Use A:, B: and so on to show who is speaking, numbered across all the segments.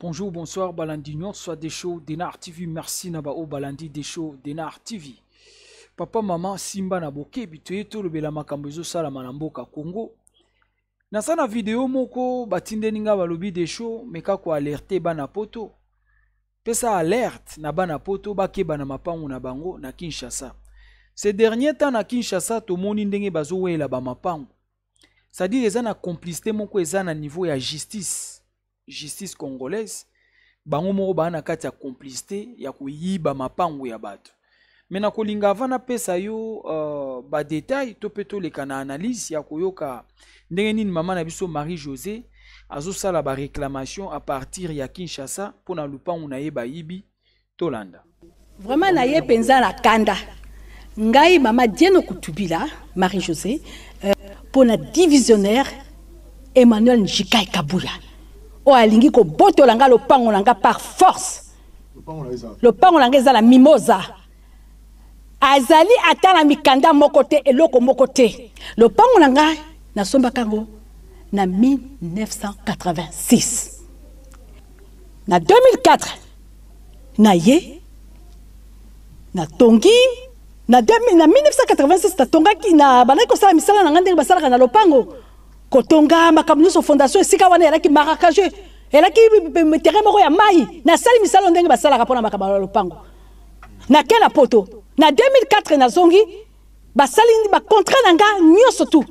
A: Bonjour, bonsoir, Balandi soit des shows, Denar TV, merci Nabao, Balandi des shows, Denar TV. Papa, maman, Simba na boke, bitoye to lobela makambo ezo sala malamboka Congo. Na sana video moko, batinde ninga balobi des shows, meka ko alerter bana poto. Pesa alerte na bana poto bakeba na mapangu na bango na Kinshasa. Ce dernier temps na Kinshasa tomoni ndenge bazowela ba mapangu. C'est-à-dire eza na complicité moko eza na niveau ya justice, justice congolaise. Bango moko baa na kati ya complicité ya koyiba mapangu ya bato. me nakolinga avant napesa yo uh, badetail to mpe toleka na analyse ya koyoka ndenge nini mama na biso marie josé azosala baréclamation à partir ya kinshasa mpo na lupangu na ye bayibi tolanda
B: vraiment na ye mpenza na kanda ngai mama dieno kutubila marie josé euh, mpo euh, na divisionnaire emmanuel njikai kabuya oyo alingi kobotola ngai lopango na ngai par force lopango na nga eza na mimoza azali ata na mikanda moko te eloko moko te lopango na nga nasombaka yango na 1986 na 2004 na ye natongi na 1986 natongaki na bandaki kosala misala na ngai ndenge basalaka na lopango kotonga makambo nyonso fondation esika wana elaki maracage elaki terrain moko ya mai nasali misala ndenge basalaka mpo na makambo ya lopango nake na poto na 2004 nazongi basali bacontra na nga nyonso tu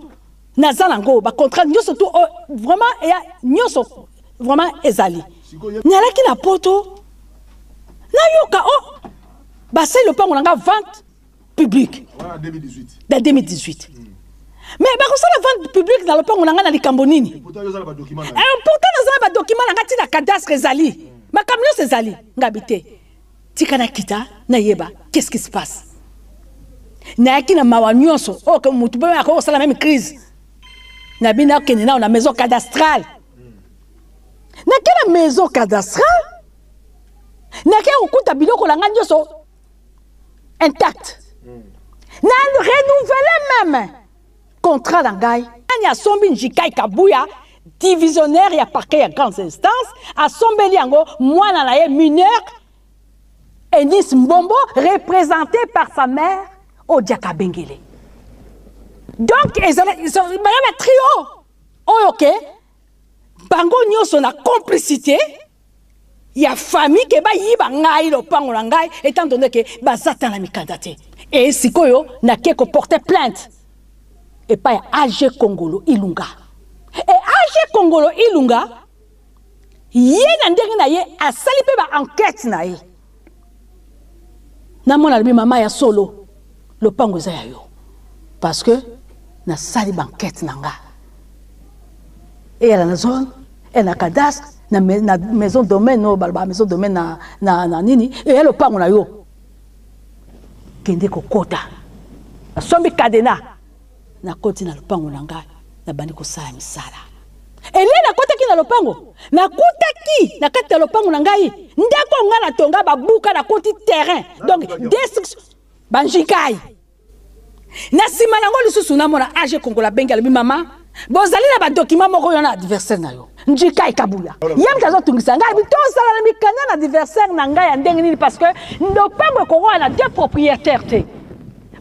B: naza nango bacontra nyonso tu oh, vraiment eya nyonso vraiment ezali nalaki na poto nayoka o oh, basali lopango na nga vente publique na 2018 mais bakosala vente publique na lopango na ngai na likambo nini eh, pourtant naza na badokima na ngai ntina cadastre ezali makambo nyonso ezali ngabi te tika nakita nayeba qu'est-ce qui se passe nayaki na mawa nyonso oyo oh, motu mpe akoki kosala meme crise na bino akende nao na maison cadastrale nakela maison cadastrale nakei kokuta biloko na ngai nyonso intact mm. na renouvele meme contrat na ngai nani asombi njikai kabuya divisionnaire ya parquet ya grandes instances asombeli yango mwana na ye mineur enis mbombo représenté par sa mère odiaka bengele donc baya batrio oyo ke bango nyonso na complicité ya famille ke bayiba ngai lopango na ngai etant donné ke baza ta na mikanda te e sikoyo nake koporte plainte epai ya age kongolo ilunga e age kongolo ilunga ye na ndenge na ye asali mpe baenquete na ye na mwana alobi mama ya solo lopango eza ya yo parce que nasali bankete na nga eyala na zone e na cadastre na, na maison domaine oyo balobaka maison domaine na, na, na nini eya lopango na yo kende kokota asombi kadena Nakoti na lopango na ngai, nabandi kosala misala. Elie nakotaki na lopango, nakutaki na kati ya lopango na ngai ndako oyo ngai natonga babuka, nakoti terrain donc destruction banjwi ngai na nsima nango lisusu namona age kongola abengi alobi mama bozali na badokima moko yo na adversaire na yo njika ekabuya ye moto azotungisa ngai bi tozala na mikanda na adversaire na ngai ya ndenge nini parce que lopango ekokoka na deux propriétaire te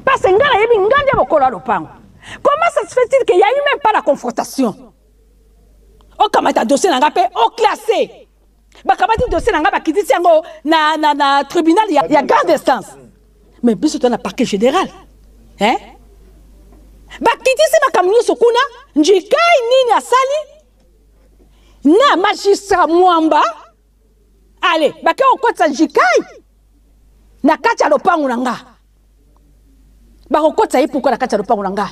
B: Parce que nga nayebi nga nde mokolo ya lopango. Comment ça se fait-il qu'il y a eu même pas la confrontation? Okamata dossier na nga pe o classé. Bakamati dossier na nga bakitisi yango na na na tribunal ya, ya grande instance. Mais biso to na parquet général. Hein? Bakitisi makambo nyonso kuna njikai nini asali na magistrat mwamba ale bakei kokotisa njikai na kati ya lopango na nga bakokotisa ye pourkua na kati ya lopango na nga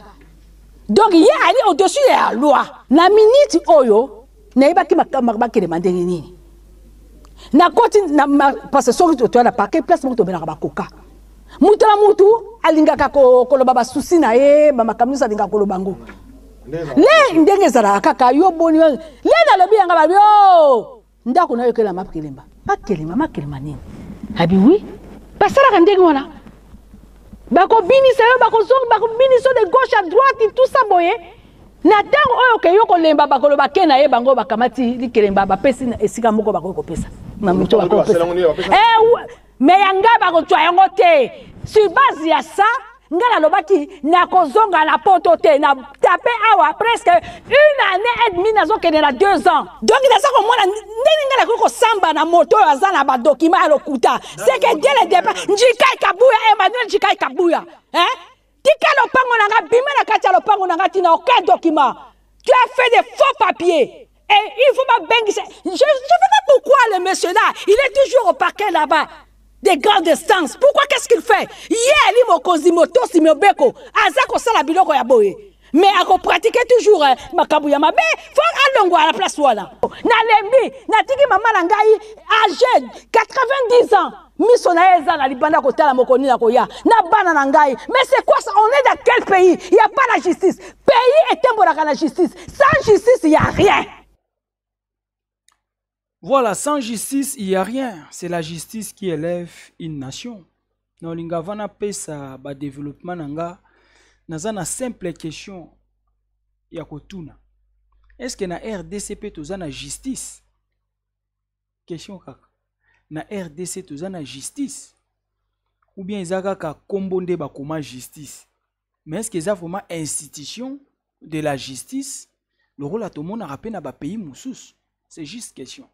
B: donc ye ali au-dessus de la loi na miniti oyo nayebaki bakelema ndenge nini nakoti parce soki toya na parquet place moko tobelaka bakoka moto na motu alingaka koloba basusi na ye bamakambo nyonso alingaka koloba yango le ndenge ezalaka kaka yo boni le nalobi yanga babi o oh! ndako nayo ekela makelemba makelemba makelemba nini abi wi basalaka ndenge wana bakobinisa yo bakozonga bakobinisa yo de gauche à droite tout ça boye na ntango oyo okei yo kolemba bakoloba ke na ye bango bakamati likelemba bapesi na esika moko bakoki kopesa na moto bakoki kopesa eh, me ya ngai bakozwa yango te sur base ya sa ngai nalobaki nakozonga na poto te na tape awa presque une année et demi nazokende na deux ans donc naza komona ndenge ngai nakoki kosamba na moto oyo aza na badokima ya lokuta seke dele depa njikai kabuya emmanuel njikai kabuya eh? Tika lopango na nga, bima na kati ya lopango na nga tina aucun document. Tu as fait des faux papiers. Et il faut pas bengi. Je ne sais pas pourquoi le monsieur là, il est toujours au parquet là-bas. Des grandes distances. Pourquoi qu'est-ce qu'il fait? Hier, il m'a causé moto, si m'a béco. Azako sala biloko ya boye. mais ako pratique toujours eh, makambo ya mabe fo alongwa na place wana nalembi natiki mama na ngai age 90 ans miso na ye eza na libanda kotala mokoni na koya na bana na ngai mais c'est quoi ça on est dans quel pays il y a pas la justice pays etembolaka na justice sans justice il y a rien
A: Voilà, sans justice, il n'y a rien. C'est la justice qui élève une nation. Na olinga vana pesa ba développement nanga. Naza na simple question ya kotuna. Est-ce que na RDCP toza na justice? Question kaka. Na RDC toza na justice? Ou bien eza kaka kombo nde bakoma justice? mais est-ce que eza vraiment institution de la justice lokola tomonaka mpe na bapays mosusu c'est juste question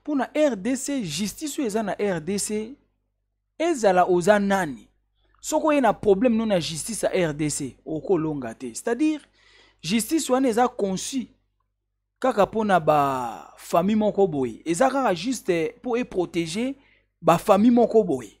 A: mpo na rdc justice oyo eza na rdc ezala oza nani soki oye na problème no na justice ya rdc okolonga te c'est-à-dire justice wana eza conçu kaka mpo na bafamille moko boye eza kaka juste mpo eprotege bafamille moko boye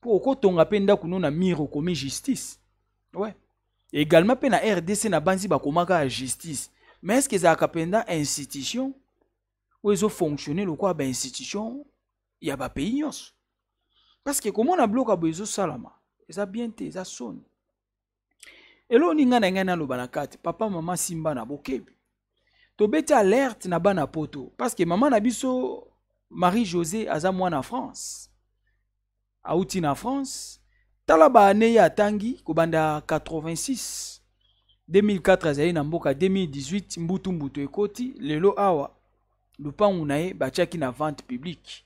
A: mpo okotonga mpe ndako no na mire okomi justice ouais. également mpe na rdc na banzi bakomaka ya justice mais estce ezalaka mpenza institution oyo ezofonctionne lokola bainstitution ya bapays nyonso parce que komona bloka boye ezosalama eza bien te eza soni eloo ninga na ngai naloba na kati papa mama simba na bokebi tobeti alerte na bana poto parceke mama na biso marie josé aza mwana france auti na france tala baane ye atangi kobanda 86 2004 azali na mboka 2018 mbutu mbutu ekoti lelo awa lupangu na ye batiaki na vente publique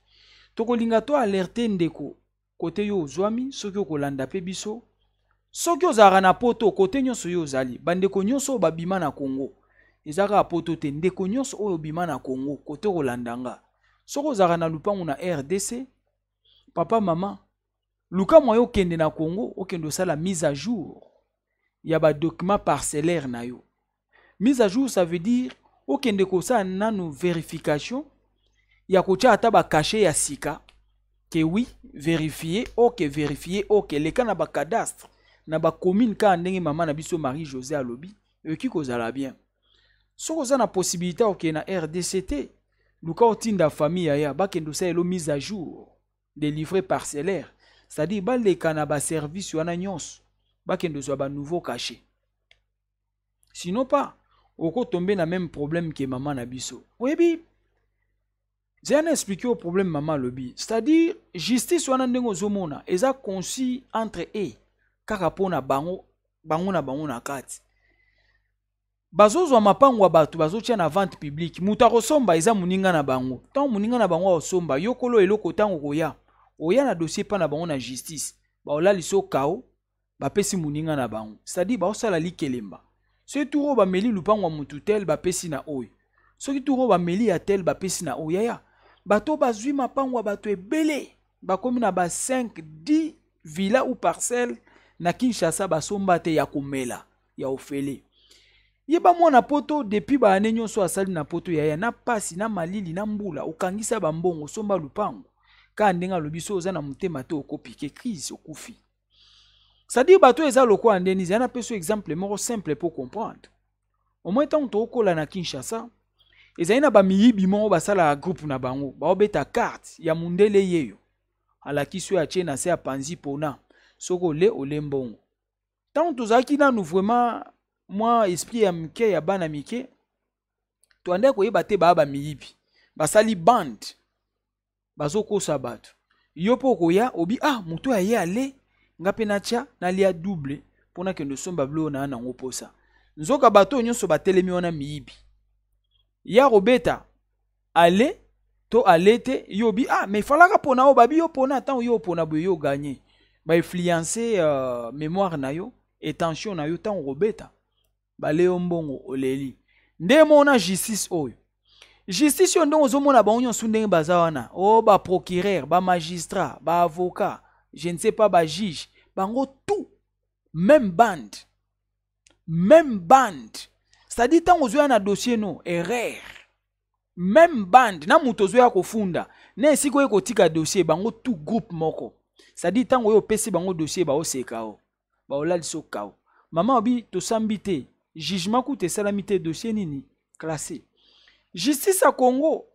A: tokolinga to alerte ndeko kote yo ozwami soki okolanda mpe biso soki ozalaka na poto kote nyonso yo ozali bandeko nyonso oyo babima na congo eza kaka poto te ndeko nyonso oyo obima na congo kote okolanda nga soki ozalaka na lupango na rdc papa mama luka mwa yo okende na congo okende osala mise à jour ya badocument parcellaire na yo mise à jour ça veut dire okende kosala nanu verification ya kotya ata bakashe ya sika ke wi verifie oke verifie oke leka na bacadastre na bacommune kaka ndenge mama na biso marie josé alobi ekoki kozala bien soki oza na possibilité okende na rdc te luka otinda famille yaya bakende osala elo mise à jour de livre parcellaire c'est-à-dire baleka na baservice wana nyonso bakende ozwa banouveau cachet sinon pas oko tombe na même problème que maman na biso oyebi zela na explique yo problème maman alobi c'est à dire justice wana ndenge ozomona eza conçu entre e kaka mpo na bango bango na bango na kati bazozwa mapango ya bato bazotya na vente publique moto akosomba eza moninga na bango ntango moninga na bango akosomba yokolo eloko ntango koya oya na dossier mpa na bango na justice baolalisa okao bapesi moninga na bango cetadire baosala likelemba soki turu oyo bameli lupango ya motu tel bapesi na oyo soki turu oyo bameli ya tel bapesi na oyo yaya bato bazwi mapango ya bato ebele bakomi na ba 5 10 villa ou parcelle na kinshasa basomba te ya komela ya ofele yeba mwana poto depuis baane nyonso asali na poto yaya na pasi na malili na mbula okangisa bambongo osomba lupango kaka ndenge alobi so oza na motema te okopike crise okufi cestadire bato oyo eza lokola nde nizi yana peso exemple moko simple mpo comprendre omoi ntango tokokola na kinshasa ezali na bamiyibi moko basalaka groupe na bango baobeta karte ya mondele yeyo alakisi oyo atie na se apanzi pona soki ole ole mbongo ntango tozalaki nanu vraiment mwa esprit ya mike ya bana mike toandaki koyeba te baa bamiyibi basali bande bazokosa bato yo mpo okoya obi ah moto ya ye ale nga mpe natya nalia double mpo nakende osomba biloko na ya nango mposa nzoka bato oyo nyonso batelemi wana miyibi ye akobeta ale to ale te yo obi ah mais falaka mpona oyo babi yo mpona ntango yo opona boye yo oganye bainfluence uh, mémoire na yo etention na yo ntango okobeta baleo mbongo oleli nde mona justice oyo justice oyo ndenge ozomona bango nyonso ndenge baza wana o oh, baprocureur bamagistrat baavocat je ne sais pas bajuge bango tout même bande même bande c'est-à-dire ntango ozoya na dossier no erreur même bande na moto ozoya kofunda na esika oye kotika dossier bango tout groupe moko c'est-à-dire ntango oyo opesi bango dossier baoseka o oh. baolalisa okao mama obi tosambi te jugement kuta esalami te dossier nini classé justice ya congo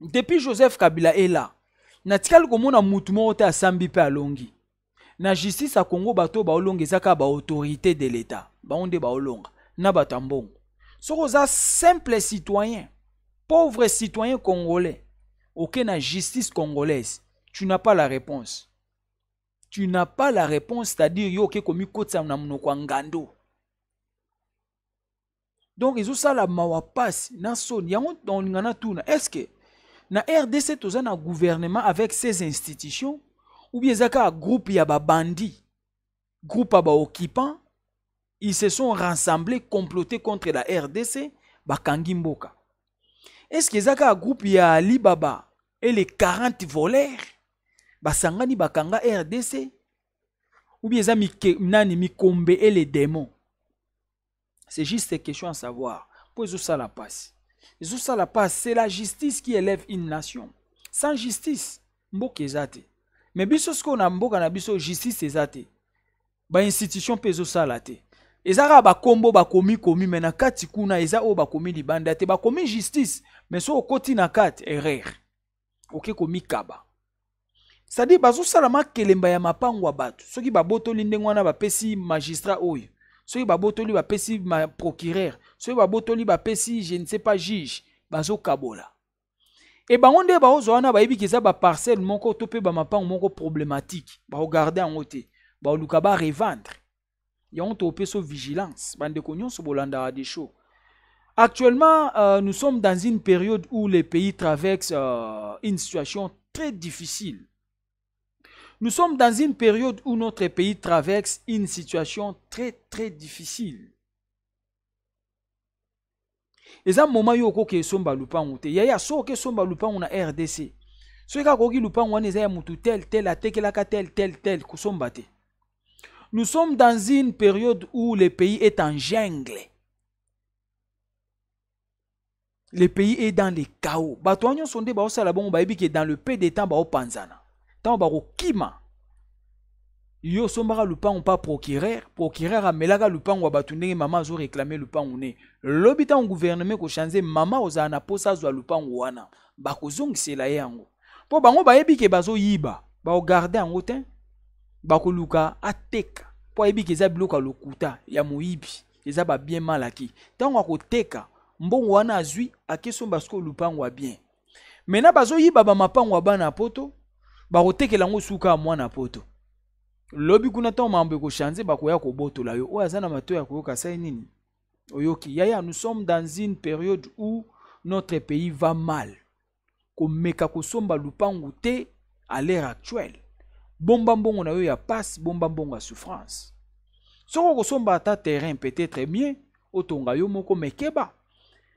A: depuis joseph kabila est là natikali komona mutu moko te asambi mpe alongi na justice ya congo bato oyo baolonga eza kaka baautorité de l'état bango nde baolonga na bato ya mbongo soki oza simple citoyen pauvre citoyen congolais oke na justice congolaise tu n'as pas la réponse tu n'as pas la réponse c'est-à-dire yo oke komikotisa na monoko ya ngando donc ezosala mawa mpasi na soni yango olinga natuna est ce que na rdc toza na gouvernement avec ces institutions ou bien eza kaka groupe ya babandi groupe ya baoccupant ils se sont rassemblés comploter contre la rdc bakangi mboka est ce que eza kaka groupe ya alibaba et les 40 voleurs basangani bakanga rdc ou bien eza mike, nani mikombe et les démons c'est juste question à savoir mpo ezosala mpasi ezosala mpasi c'est la justice qui élève une nation sans justice mboka eza te me biso sikoyo na mboka na biso justice eza te ba institution mpe ezosala te eza kaka bakombo bakomi komi me na kati kuna eza oyo bakomi libanda te bakomi justice me soki okoti na kati erreur oke komikaba sadi bazosala makelemba ya mapango ya bato soki babotoli ndenge wana bapesi magistrat oyo soki babotoli bapesi procureur soki babotoli bapesi je ne sais pas juge bazokabola e bango nde baozwa wana bayebi ke eza baparcelle moko to mpe bamapango moko problématique baogarde yango te baoluka barevendre yango toopesa vigilance bandeko nyonso bolandaka de show actuellement euh, nous sommes dans une période où les pays traversent euh, une situation très difficile nous sommes dans une période où notre pays traverse une situation très très difficile eza moma yo okoki esomba lupangu te yaya so oke esomba lupangu na rdc soki kaka okoki lupangu wana eza ya motu tel tel atekelaka tel tel tel kosomba te nous sommes dans une période où le pays est en jungle le pays est dans le chaos bato wana nyonso nde baosala bongo bayebi ke dans le peu de temps baopanzana ntango bakokima yo osombaka lupango mpa procureur procureur amelaka lupango ya bato ndenge mama azo reklame lupango ne lobi ntango guverneme ekochange mama ozala na mposa azwa lupango wana bakozongisela ye yango mpo bango bayebi ke bazoyiba bakogarde yango te bakoluka ateka mpo ayebi ke eza biloko ya lokuta ya moyibi eza babien malaki ntango akoteka mbongo wana azwi akesomba sikoyo lupango ya bien mena bazoyiba bamapango ya bana ya poto bakotekela yango suka ya mwana ya poto lobi kuna ntango mambo ekochange bakoya kobotola yo oyo aza na mato ya koyoka sai nini oyoki yaya nous sommes dans une période où notre pays va mal komeka kosomba lupangu te à l'heure actuelle bomba mbongo na yo ya passe bomba mbongo ya souffrance soki okosomba ata terrain peut-être bien otonga yo moko mekeba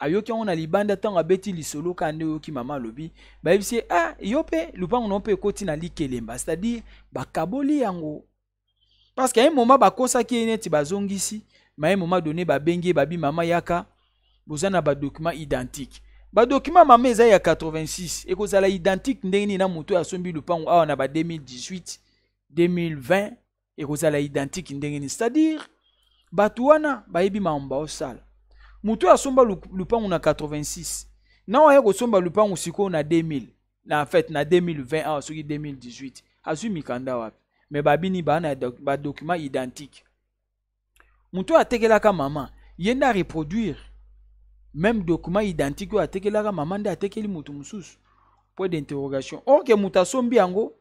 A: ayoki yango na libanda ntango abeti lisolo kaka nde oyoki mama alobi bayebisi ye ah yo mpe lupango nao mpe ekoti na likelemba c'est-à-dire bakaboli yango parce que ye moma bakosaki ye neti bazongisi maye moma donne babengi ye babi mama yaka boza na badocument identique badocument mama eza ya 86 ekozala identique ndenge nini na moto oyo asombi lupango awa na ba 2018 2020 ekozala identique ndenge nini c'est-à-dire bato wana bayebi makambo baosala moto oyo asomba lupangu na 86 na oyo aye kosomba lupangu sikoyo na 2000 na fete na 2020 awa soki 2018 azwi mikanda wapi me babini baa na badokima identique moto oyo atekelaka mama ye nde areproduire même document identique oyo atekelaka mama nde atekeli moto mosusu point d'interrogation orke moto asombi yango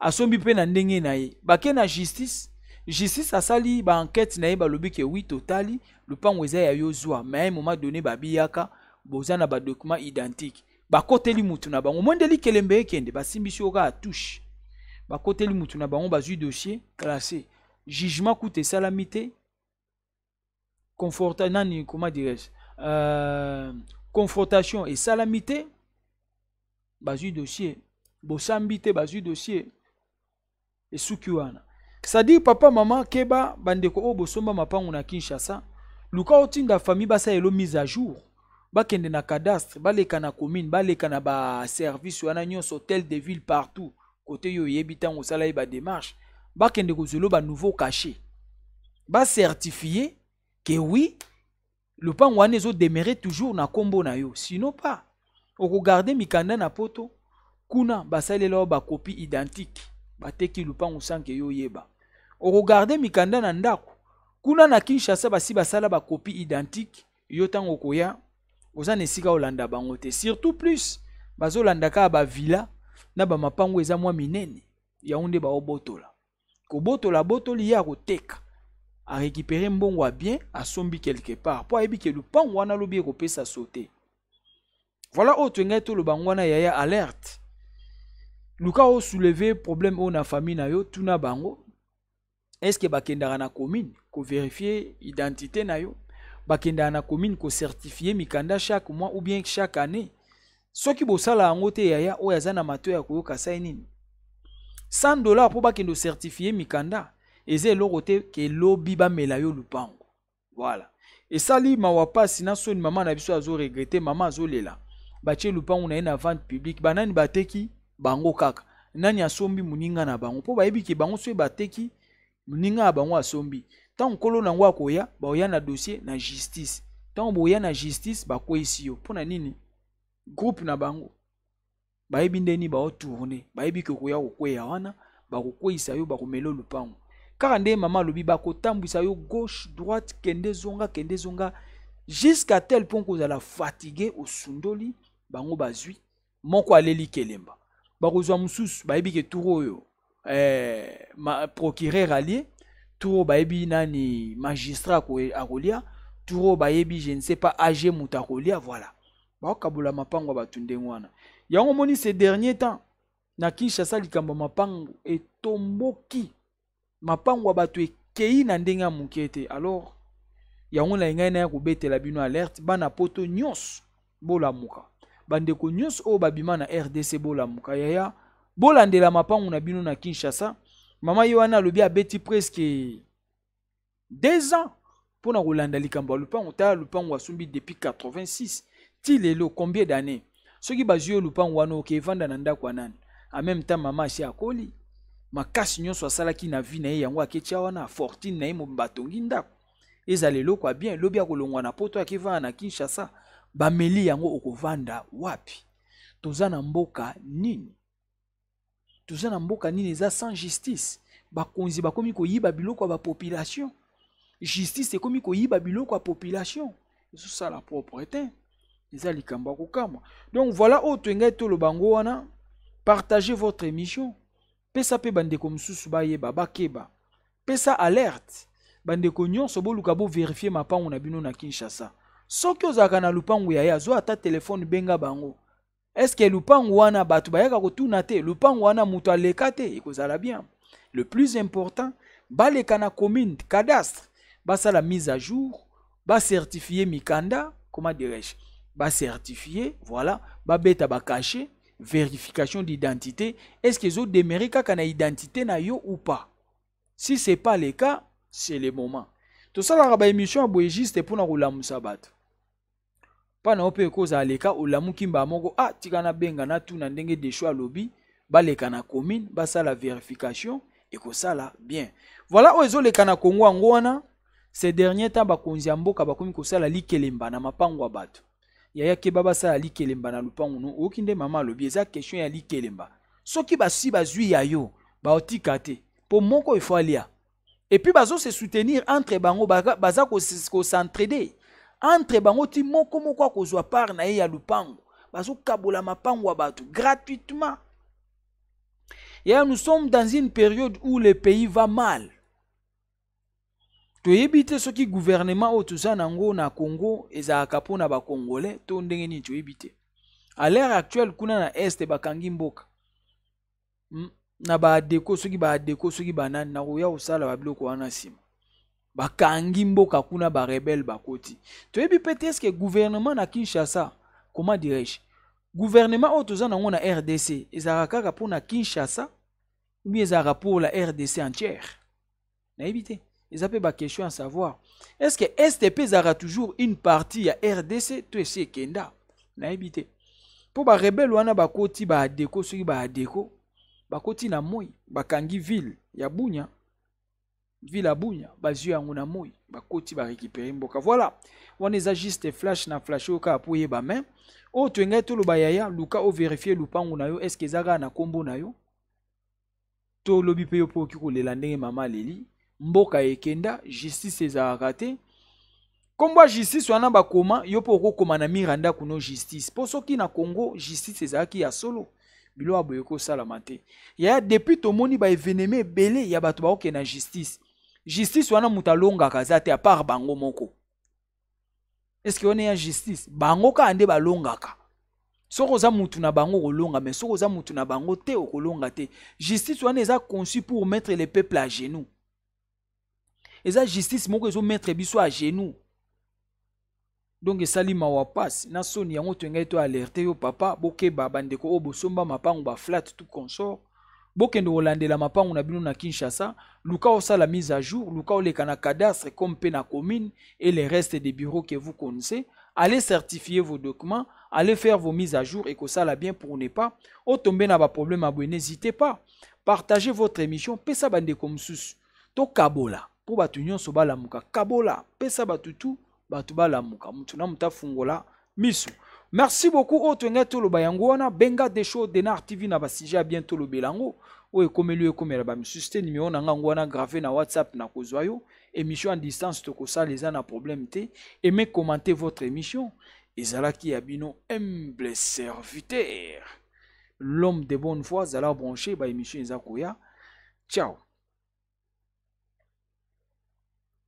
A: asombi mpe na ndenge na ye bake na justice justice asali baankete na ye balobi ke wi totali lopango eza ya yo zwa ma ya moma donne babiyaka boza na badocument identique bakoteli motu na bango omoni nde likelembe ekende basimbisi yo kaka touche bakoteli motu na bango bazwi dossier classe jugement kuta esalami te conforta nani comment dirais-je euh, confrontation esalami te bazwi dossier bosambi te bazwi dossier esuki wana cestadire papa mama keba bandeko oyo bosomba mapango na kinshasa luka otinda famille basalelo mise à jour bakende na cadastre baleka na commune baleka na baservice wana nyonso hotel de ville partout kote yo oyebi ntango osala ye bademarche bakende kozwelo banouveau cache bacertifie ke wi lopango wana ezodemere toujours na nkombo na yo sinon pas okogarde mikanda na poto kuna basalela yo bakopi identique bateki lopango sanke yo oyeba okogarde mikanda na ndako kuna na kinshasa basi basala bakopi identique yo ntango okoya oza na esika olanda bango te surtout plus bazolanda kaka bavila na bamapango eza mwa minene yango nde baobotola kobotola abotoli ye akoteka arekipere mbongo ya bien asombi quelque part mpo ayebi ke lupango wana lobi ekopesa sote voilà oyo toengaki toloba yango wana yaya alerte luka osouleve problème oyo na famille na yo tuna bango est-ce que bakendaka na commune ko vérifier identité na yo bakendaka na commune ko certifier mikanda chaque mois ou bien chaque année soki bosala yango te yaya oyo aza na mato ya koyoka sai nini 100 dollars mpo bakende ocertifie mikanda eza eloko te ke lobi bamela yo lupango Voilà. esali mawa mpasi na soni mama na biso azo regrete mama azolela batie lupangu na ye na vente publique banani bateki bango kaka nani asombi moninga na bango mpo bayebi ke bango soki bateki moninga ya bango asombi ntango nkolo na yango akoya baoya na dossier na justice ntango boya na justice bakweyisi yo mpo na nini groupe na bango bayebi ndeni baotourne bayebi ke okoya kokweya wana bakokweyisa yo bakomela lupango kaka nde mama alobi bakotambwisa yo gauche droite kende zonga kende zonga jusqu'à tel point kozala fatigue osundoli bango bazwi moko aleli kelemba bakozwa mosusu bayebi ke tour oyo eh, ma, procureur alie tour oyo bayebi nani magistrat akolia tour oyo bayebi je ne sais pas age moto akolia voilà bakokabola mapango ya bato ndenge wana yango omoni ce dernier temps na kinshasa likambo ya mapango etomboki mapango ya bato ekei na ndenge ya moke te alors yango na engai naya kobetela bino alerte bana poto nyonso bolamuka bandeko nyonso oyo babima na rdc bolamuka yaya bolandela mapango na bino na kinshasa mama ye wana alobi abeti preske deux ans mpo na kolanda likambo ya lupango tala lupango asombi depuis 86 ti lelo combien d'année soki bazwi yo lupango wana oke evanda na ndako ya nani en même temps mama asi akoli makasi nyonso asalaki na vie na ye yango aketya wana fortune na ye mobimba atongi ndako ezala eloko ya bien lobi akolongwa na poto akivanda na kinshasa bameli yango okovanda wapi toza na mboka nini toza na mboka nini eza sans justice bakonzi bakomi koyiba biloko ya bapopulation justice ekomi koyiba biloko ya population ezosala propre te eza likambo ya kokamwa donc voilà oyo toyengai toloba yango wana partagez votre émission pesa mpe bandeko mosusu bayeba bakeba pesa alerte bandeko nyonso boluka boverifie mapango na bino na kinshasa soki ozalaka na lupangu ya ye azwa ata telefone benga bango eske lupangu wana bato bayaka kotuna te lupangu wana moto aleka te ekozala bien le plus important baleka na commune cadastre basala mise à jour bacertifie mikanda comment dirais-je bacertifie voilà babeta bakashe verification d'identité est ce que ezo demere kaka na identité na yo ou pas si c'est pas le cas c'est le moment tosalaka baémission ya boye juste mpona kolamusa bato mpa na yo mpe ekozala leka olamuki mbala moko ah tika nabenga natuna ndenge desho alobi baleka na commune basala verification ekosala bien voilà oyo ezoleka na kongo yango wana ce dernier temps bakonzi ya mboka bakomi kosala likelemba na mapango ya bato yaya keba basala likelemba na lupangu no oyoki nde mama alobi eza question ya likelemba soki basi bazwi ya yo baotika te mpo moko efo alia epuis bazo se soutenir entre bango baza kosentraide entre bango ti moko moko akozwa part na ye ya lupangu bazokabola mapango ya bato gratuitement yaya nous sommes dans une période où le pays va mal toyebi te soki guvernema oyo toza na yango na congo ezalaka mpo na bacongolais to ndenge nini toyebi te à l'heure actuelle kuna na este bakangi mboka hmm, na baadeko soki baadeko soki banani nakoya kosala babiloko wana nsima bakangi mboka kuna barebele bakoti toyebi mpe te eske guvernema na kinshasa comment dirais-je guvernema oyo toza na yango na rdc ezalaka kaka mpo na kinshasa oubien ezalaka mpo la rdc entière nayebi te eza mpe baquestion ya savoir est ce que este mpe ezalaka toujours une partie ya rdc to esi ekenda nayebi te mpo barebele wana bakoti baadeko soki baadeko bakoti na moi bakangi ville ya bunya ville ya bunya bazwi yango na moi bakoti barekipere mboka voilà wana eza juste flash na flash oyo kaka mpo oyeba mai oyo toyengai toloba yaya luka overifie lupangu na yo estce eza kaka na nkombo na yo to lobi mpe yo mpe oki kolela ndenge mama aleli mboka ekenda justice ezalaka te nkombo ya justice wana bakoma yo mpe okokoma na mire ya ndako no justice mpo soki na congo justice ezalaki ya solo bilo ya boye ekosalama te yaya depuis tomoni baevenema ebele ya bato baokende na justice justice wana moto alongaka aza te apart bango moko eske wana ya justice bango kaka nde balongaka soki oza mutu na bango okolonga mais soki oza mutu na bango te okolonga te justice wana eza conçu pour mettre le peuple à genoux eza justice moko ezo mettre biso à genoux donc esali mawa pasi na soni yango toyengai to alerte yo papa bokeba bandeko oyo bosomba mapango baflate tout consort bokende kolandela mapango na bino na kinshasa luka osala mise à jour luka oleka na cadastre comme mpe na commune et le reste des bureaux que vous connaissez allez certifier vos documents allez faire vos mises à jour ekosala bien pour ne pas otombe na baproblème ya boye n'hésitez pas partagez votre émission pesa bandeko mosusu tokabola mpo bato nyonso balamuka kabola pesa bato tu bato balamuka motu na motu afungola miso merci beaucoup oyo toyenge toloba yango wana benga de show denar tv na basujet ya bien tolobela yango oyo ekomeli yo ekomela bamisusu te nimero na nga yango wana grave na whatsapp nakozwa yo émission à distance tokosala eza na problème te aime commente votre émission ezalaki ya bino humble serviteur l'homme de bonne foi zala branché baémission eza koya ciao